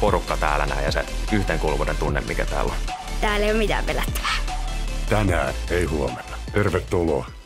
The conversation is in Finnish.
porukka täällä näin ja se yhteenkuuluvuuden tunne, mikä täällä on. Täällä ei ole mitään pelättävää. Tänään ei huomenna. Tervetuloa.